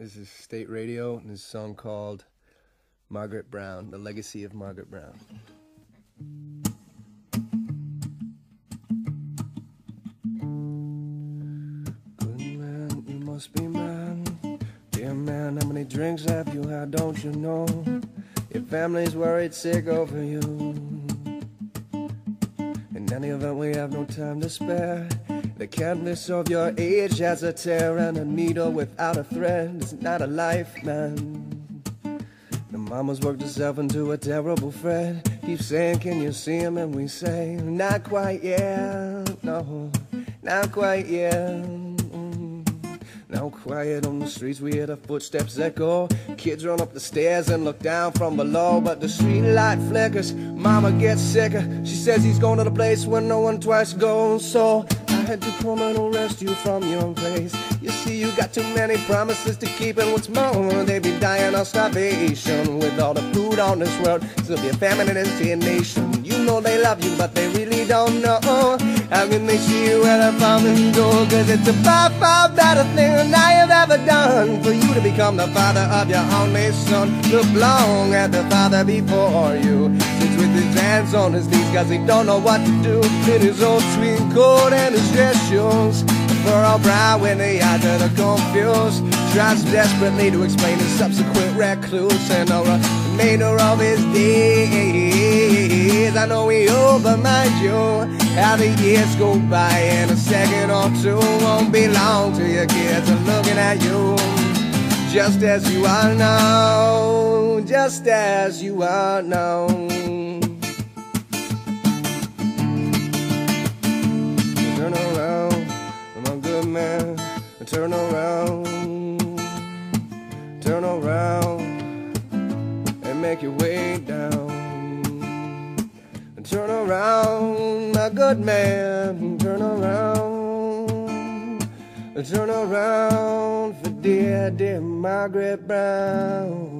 This is State Radio, and this song called Margaret Brown, The Legacy of Margaret Brown. Good man, you must be man. Dear man, how many drinks have you had, don't you know? Your family's worried sick over you. Any event, we have no time to spare. The canvas of your age has a tear and a needle without a thread. is not a life, man. The mama's worked herself into a terrible fret. Keep saying, Can you see him? And we say, Not quite yet. No, not quite yet. Now quiet on the streets, we hear the footsteps echo. Kids run up the stairs and look down from below, but the street light flickers. Mama gets sicker. She says he's going to the place where no one twice goes. So I had to come and arrest you from your place. You see, you got too many promises to keep, and what's more, they be dying of starvation. With all the food on this world, there'll be a famine in this here nation. You know they love you, but they really don't know. How can they see you at a farming door? Cause it's a far better thing done for you to become the father of your only son. Look long at the father before you. Sits with his hands on his knees cause he don't know what to do. In his old tweed coat and his dress shoes. For all brown when the eyes are confused. Tries desperately to explain his subsequent recluse and the remainder of his days. I know we overmind you. How the years go by and a second or two won't be long till your kids are looking at you. Just as you are now, just as you are now. Turn around, my good man. Turn around, turn around, and make your way down. Turn around, good man. Turn around, turn around for dear, dear Margaret Brown.